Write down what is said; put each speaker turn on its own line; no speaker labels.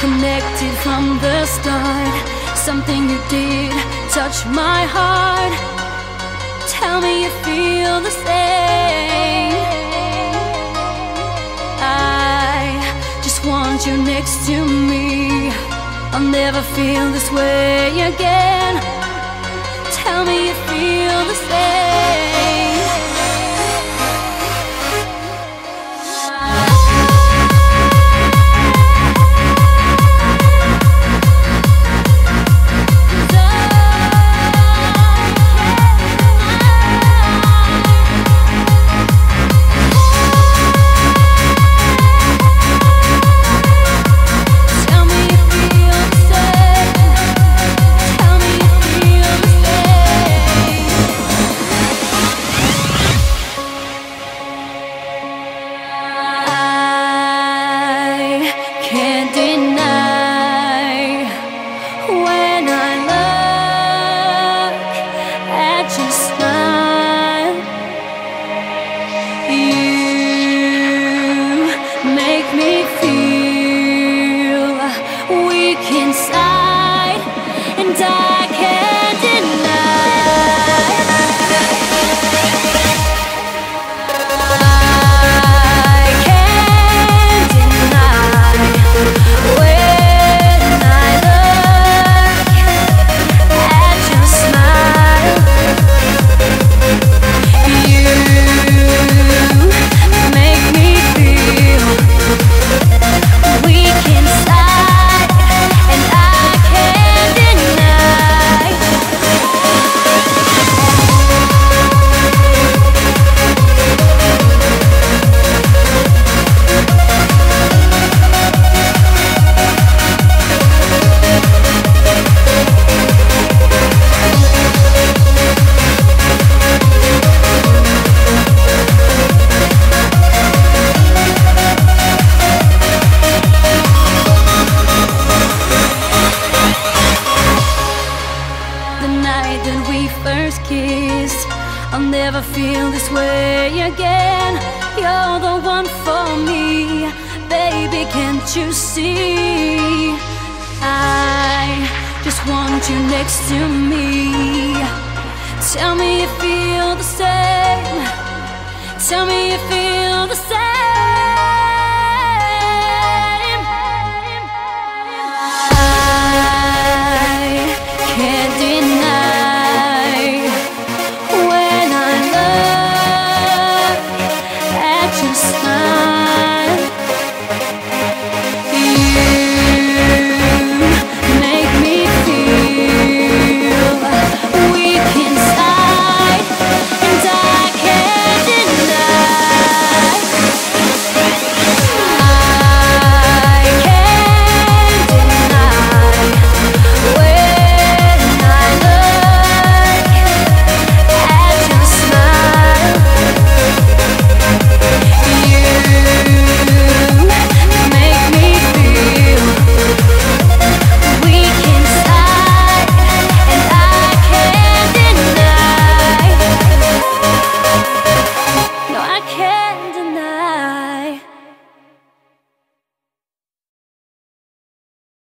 connected from the start. Something you did touch my heart. Tell me you feel the same. I just want you next to me. I'll never feel this way again. Tell me you feel the same. Kissed. I'll never feel this way again. You're the one for me, baby. Can't you see? I just want you next to me. Tell me you feel the same. Tell me